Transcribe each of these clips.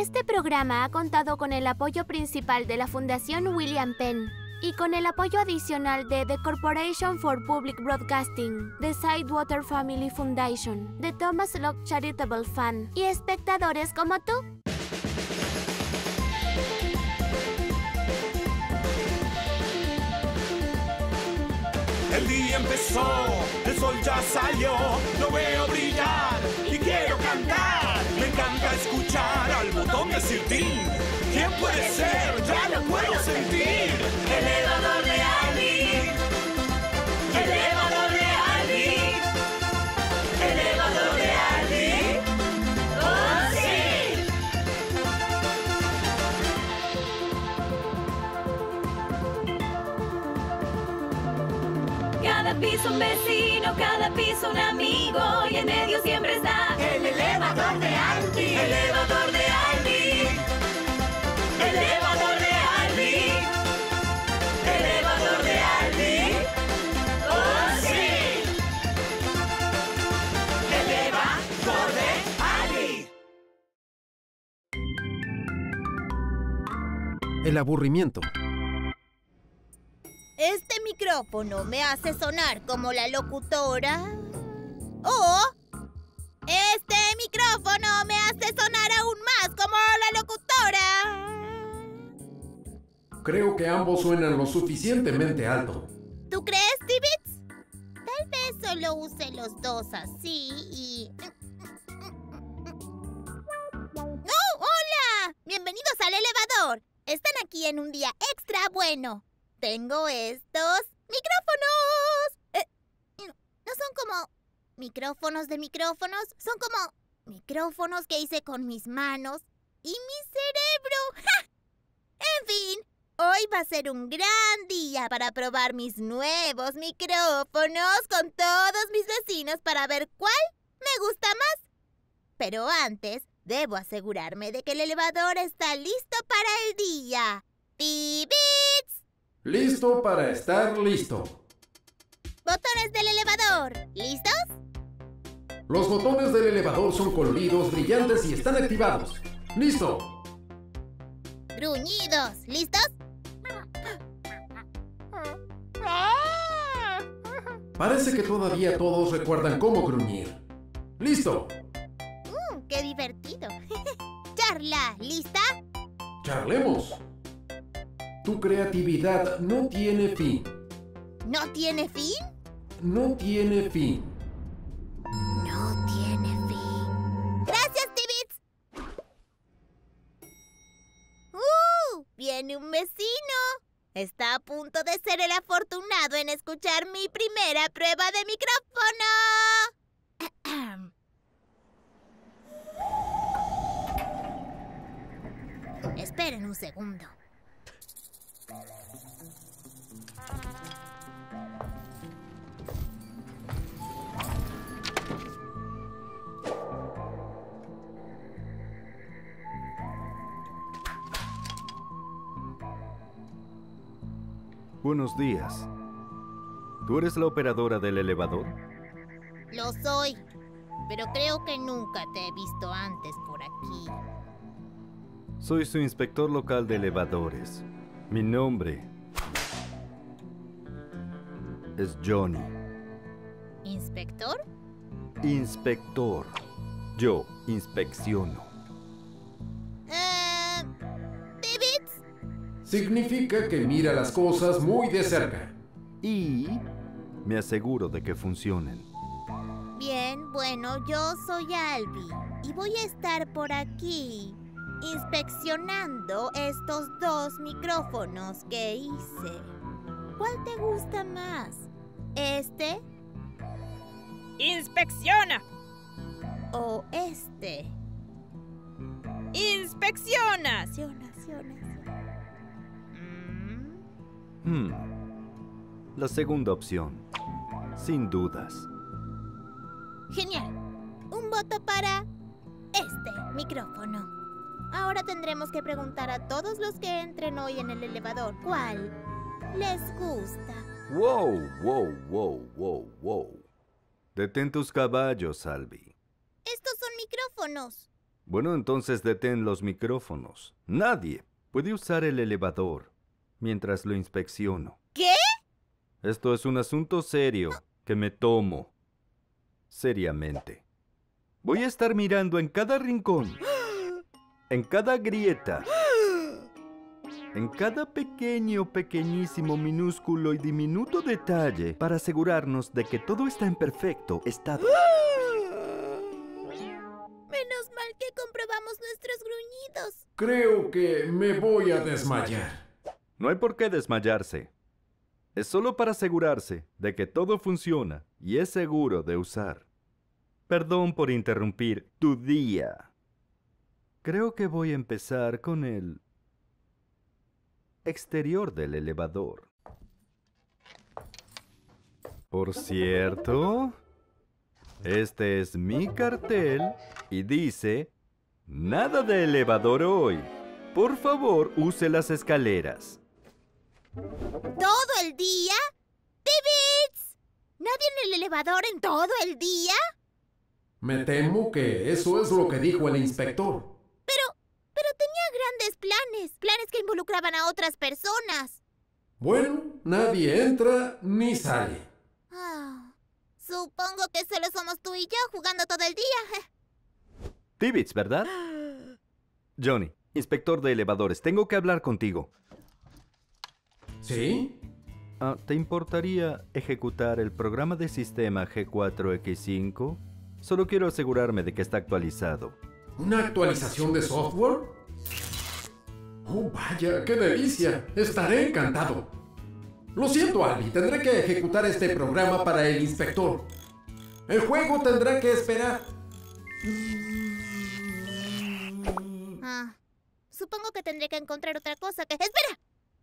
Este programa ha contado con el apoyo principal de la Fundación William Penn y con el apoyo adicional de The Corporation for Public Broadcasting, The Sidewater Family Foundation, The Thomas Locke Charitable Fund y espectadores como tú. El día empezó, el sol ya salió, lo veo brillar. Encanta escuchar al botón de Sirtin. ¿Quién puede ser? Ya lo puedo sentir. Elevador de Ali. Elevador de Ali. Elevador de Ali. ¡Oh, sí! Cada piso un vecino, cada piso un amigo y en medio siempre está elevador de Aldi. Elevador de Aldi. Elevador de Aldi. Elevador de Aldi. ¡Oh, sí! Elevador de Aldi. El aburrimiento. Este micrófono me hace sonar como la locutora. O este micrófono me hace sonar aún más como la locutora. Creo que ambos suenan lo suficientemente alto. ¿Tú crees, Tibbits? Tal vez solo use los dos así y... ¡Oh, hola! Bienvenidos al elevador. Están aquí en un día extra bueno. Tengo estos micrófonos. Eh, no no son como micrófonos de micrófonos, son como micrófonos que hice con mis manos y mi cerebro. ¡Ja! En fin, hoy va a ser un gran día para probar mis nuevos micrófonos con todos mis vecinos para ver cuál me gusta más. Pero antes, debo asegurarme de que el elevador está listo para el día. ¡Tibits! Listo para estar listo. Botones del elevador. ¿Listos? Los botones del elevador son coloridos, brillantes y están activados. ¡Listo! Gruñidos. ¿Listos? Parece que todavía todos recuerdan cómo gruñir. ¡Listo! Mm, ¡Qué divertido! Charla. ¿Lista? ¡Charlemos! Tu creatividad no tiene fin. ¿No tiene fin? No tiene fin. Está a punto de ser el afortunado en escuchar mi primera prueba de micrófono. Esperen un segundo. Buenos días. ¿Tú eres la operadora del elevador? Lo soy, pero creo que nunca te he visto antes por aquí. Soy su inspector local de elevadores. Mi nombre es Johnny. ¿Inspector? Inspector. Yo inspecciono. Significa que mira las cosas muy de cerca. Y me aseguro de que funcionen. Bien, bueno, yo soy Albi y voy a estar por aquí inspeccionando estos dos micrófonos que hice. ¿Cuál te gusta más? ¿Este ¡Inspecciona! o este? ¡Inspecciona! Mm, Hmm. La segunda opción. Sin dudas. Genial. Un voto para este micrófono. Ahora tendremos que preguntar a todos los que entren hoy en el elevador cuál les gusta. Wow, wow, wow, wow, wow. Detén tus caballos, Albi. Estos son micrófonos. Bueno, entonces detén los micrófonos. Nadie puede usar el elevador mientras lo inspecciono. ¿Qué? Esto es un asunto serio que me tomo seriamente. Voy a estar mirando en cada rincón, en cada grieta, en cada pequeño, pequeñísimo, minúsculo y diminuto detalle para asegurarnos de que todo está en perfecto estado. Menos mal que comprobamos nuestros gruñidos. Creo que me voy a desmayar. No hay por qué desmayarse. Es solo para asegurarse de que todo funciona y es seguro de usar. Perdón por interrumpir tu día. Creo que voy a empezar con el exterior del elevador. Por cierto, este es mi cartel y dice, nada de elevador hoy. Por favor, use las escaleras. ¿Todo el día? ¡Tibits! ¿Nadie en el elevador en todo el día? Me temo que eso es lo que dijo el inspector. Pero, pero tenía grandes planes. Planes que involucraban a otras personas. Bueno, nadie entra ni sale. Ah, supongo que solo somos tú y yo jugando todo el día. Tibbits, ¿verdad? Johnny, inspector de elevadores, tengo que hablar contigo. ¿Sí? Ah, ¿Te importaría ejecutar el programa de sistema G4X5? Solo quiero asegurarme de que está actualizado. ¿Una actualización de software? Oh, vaya, qué delicia. Estaré encantado. Lo siento, Albi, tendré que ejecutar este programa para el inspector. El juego tendrá que esperar. Ah, supongo que tendré que encontrar otra cosa que... ¡Espera!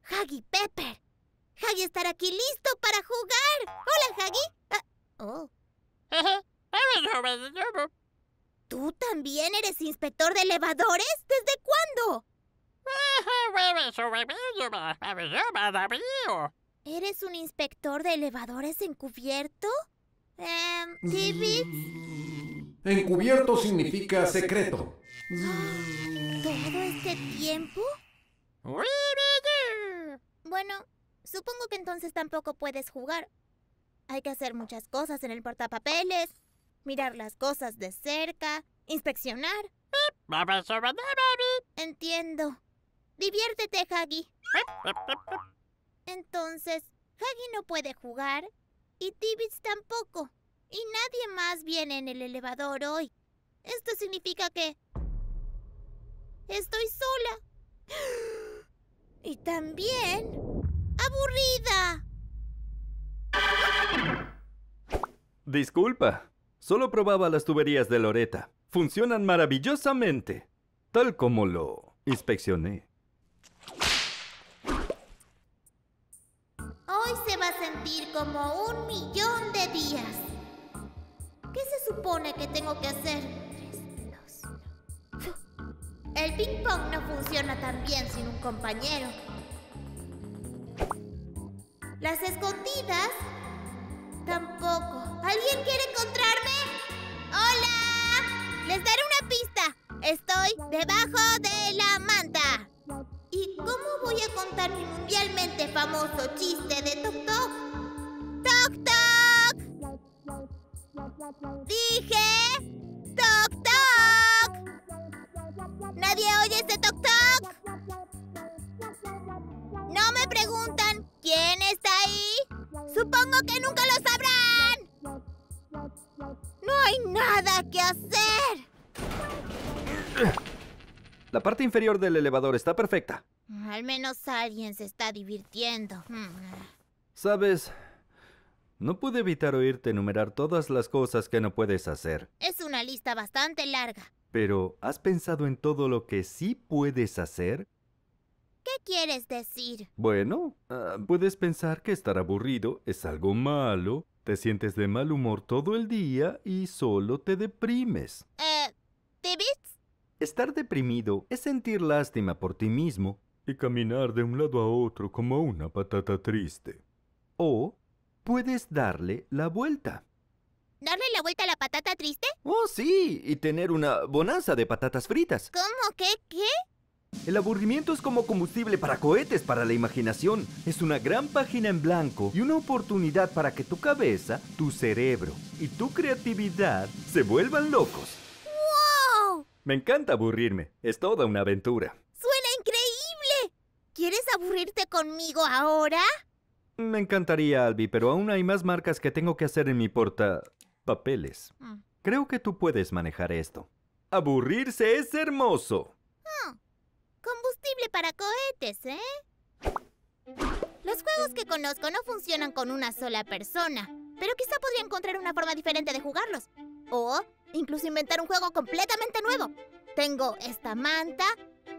Huggy Pepper. Huggy estará aquí listo para jugar. Hola, Huggy. Ah, oh. ¿Tú también eres inspector de elevadores? ¿Desde cuándo? ¿Eres un inspector de elevadores encubierto? Eh, Tibbits, Encubierto significa secreto. ¿todo este tiempo? Bueno, supongo que entonces tampoco puedes jugar. Hay que hacer muchas cosas en el portapapeles, mirar las cosas de cerca, inspeccionar. Entiendo. Diviértete, Huggy. Entonces, Huggy no puede jugar y Tibbits tampoco. Y nadie más viene en el elevador hoy. Esto significa que... Estoy sola. Y también... aburrida. Disculpa, solo probaba las tuberías de Loreta. Funcionan maravillosamente, tal como lo inspeccioné. Hoy se va a sentir como un millón de días. ¿Qué se supone que tengo que hacer? Tres, dos, uno. El ping pong no funciona tan bien sin un compañero. Las escondidas tampoco. ¿Alguien quiere encontrarme? ¡Hola! Les daré una pista. Estoy debajo de nada que hacer. La parte inferior del elevador está perfecta. Al menos alguien se está divirtiendo. Sabes, no pude evitar oírte enumerar todas las cosas que no puedes hacer. Es una lista bastante larga. Pero, ¿has pensado en todo lo que sí puedes hacer? ¿Qué quieres decir? Bueno, ah, puedes pensar que estar aburrido es algo malo, te sientes de mal humor todo el día y solo te deprimes. Eh, ¿Tibbits? Estar deprimido es sentir lástima por ti mismo y caminar de un lado a otro como una patata triste. O puedes darle la vuelta. ¿Darle la vuelta a la patata triste? Oh, sí, y tener una bonanza de patatas fritas. ¿Cómo? ¿Qué? ¿Qué? El aburrimiento es como combustible para cohetes para la imaginación. Es una gran página en blanco y una oportunidad para que tu cabeza, tu cerebro y tu creatividad se vuelvan locos. ¡Wow! Me encanta aburrirme. Es toda una aventura. ¡Suena increíble! ¿Quieres aburrirte conmigo ahora? Me encantaría, Albi, pero aún hay más marcas que tengo que hacer en mi porta... papeles. Mm. Creo que tú puedes manejar esto. Aburrirse es hermoso. Combustible para cohetes, ¿eh? Los juegos que conozco no funcionan con una sola persona, pero quizá podría encontrar una forma diferente de jugarlos. O incluso inventar un juego completamente nuevo. Tengo esta manta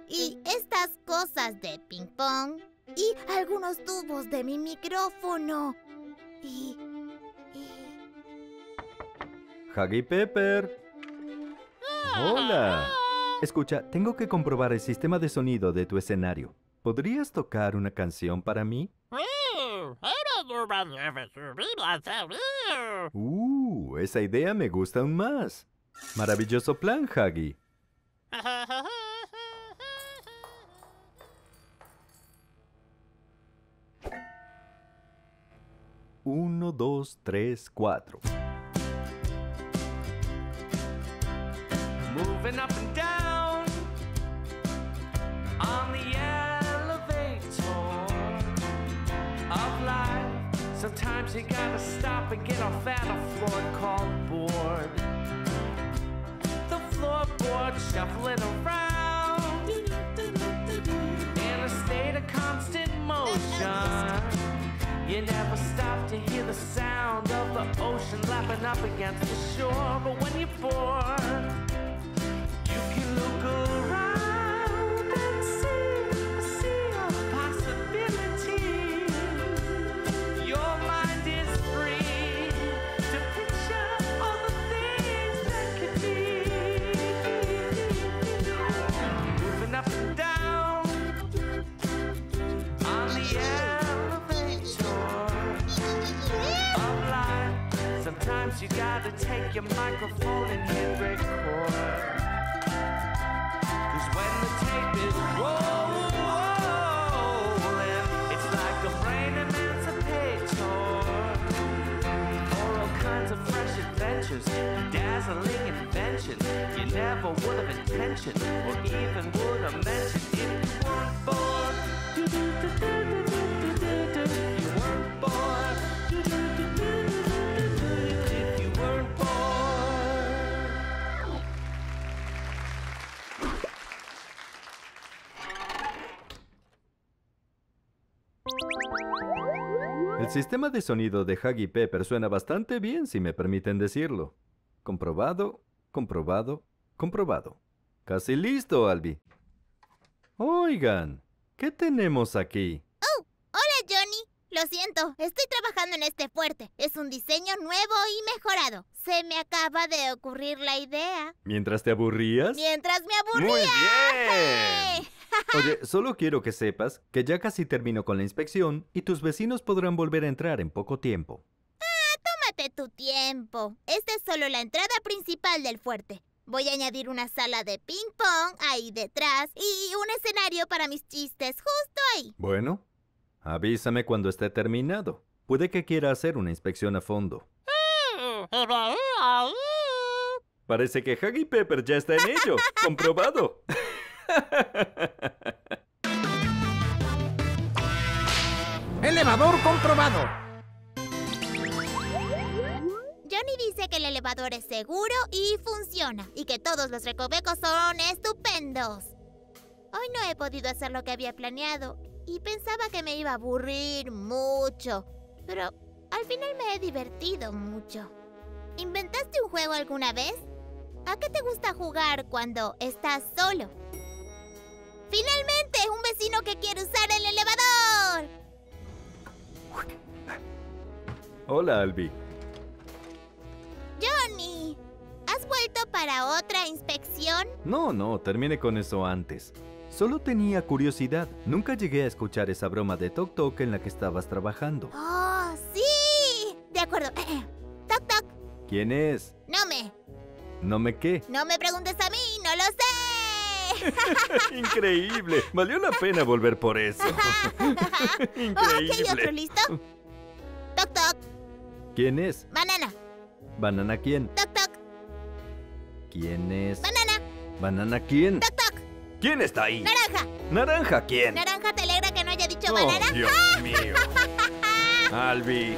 y estas cosas de ping pong y algunos tubos de mi micrófono. Y... y... Huggy Pepper. Hola. Escucha, tengo que comprobar el sistema de sonido de tu escenario. ¿Podrías tocar una canción para mí? Uh, esa idea me gusta aún más. Maravilloso plan, Huggy. Uno, dos, tres, cuatro. moving up and down Sometimes you gotta stop and get off at a floor called board. The floorboard shuffling around in a state of constant motion. You never stop to hear the sound of the ocean lapping up against the shore. But when you're bored, Gotta take your microphone and hit record. Cause when the tape is rolling, it's like a brain emancipator. For all kinds of fresh adventures, dazzling inventions you never would have intentioned or even would have mentioned if you weren't bored. El sistema de sonido de Huggy Pepper suena bastante bien, si me permiten decirlo. Comprobado, comprobado, comprobado. Casi listo, Albi. Oigan, ¿qué tenemos aquí? Hola, Johnny. Lo siento, estoy trabajando en este fuerte. Es un diseño nuevo y mejorado. Se me acaba de ocurrir la idea. ¿Mientras te aburrías? Mientras me aburría. Muy bien. Oye, solo quiero que sepas que ya casi termino con la inspección y tus vecinos podrán volver a entrar en poco tiempo. Tómate tu tiempo. Esta es solo la entrada principal del fuerte. Voy a añadir una sala de ping pong ahí detrás y un escenario para mis chistes justo ahí. Bueno, avísame cuando esté terminado. Puede que quiera hacer una inspección a fondo. Parece que Huggy Pepper ya está en ello. Comprobado. Elevador comprobado. Johnny dice que el elevador es seguro y funciona, y que todos los recovecos son estupendos. Hoy no he podido hacer lo que había planeado, y pensaba que me iba a aburrir mucho, pero al final me he divertido mucho. ¿Inventaste un juego alguna vez? ¿A qué te gusta jugar cuando estás solo? ¡Finalmente! ¡Un vecino que quiere usar el elevador! Hola, Albi. Johnny, ¿has vuelto para otra inspección? No, no, termine con eso antes. Solo tenía curiosidad. Nunca llegué a escuchar esa broma de Tok Tok en la que estabas trabajando. ¡Oh, sí! De acuerdo. toc, toc. ¿Quién es? No me ¿No me qué? No me preguntes a mí, no lo sé. Increíble. Valió la pena volver por eso. ok, otro Increíble. listo. Toc toc, ¿Quién es? banana. ¿Banana quién? Toc toc, ¿Quién es? banana. ¿Banana quién? Toc toc, ¿Quién está ahí? naranja. ¿Naranja quién? Naranja te alegra que no haya dicho Oh, banana. Dios mío. Albi.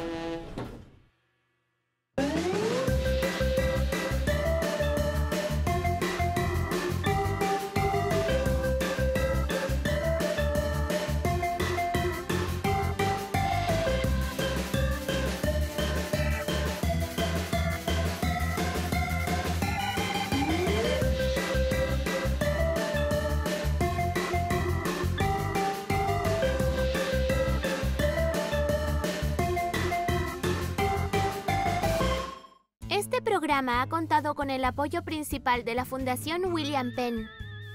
Programa ha contado con el apoyo principal de la Fundación William Penn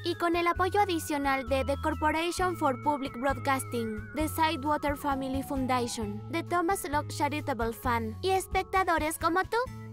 y con el apoyo adicional de The Corporation for Public Broadcasting, The Sidewater Family Foundation, The Thomas Locke Charitable Fund y espectadores como tú.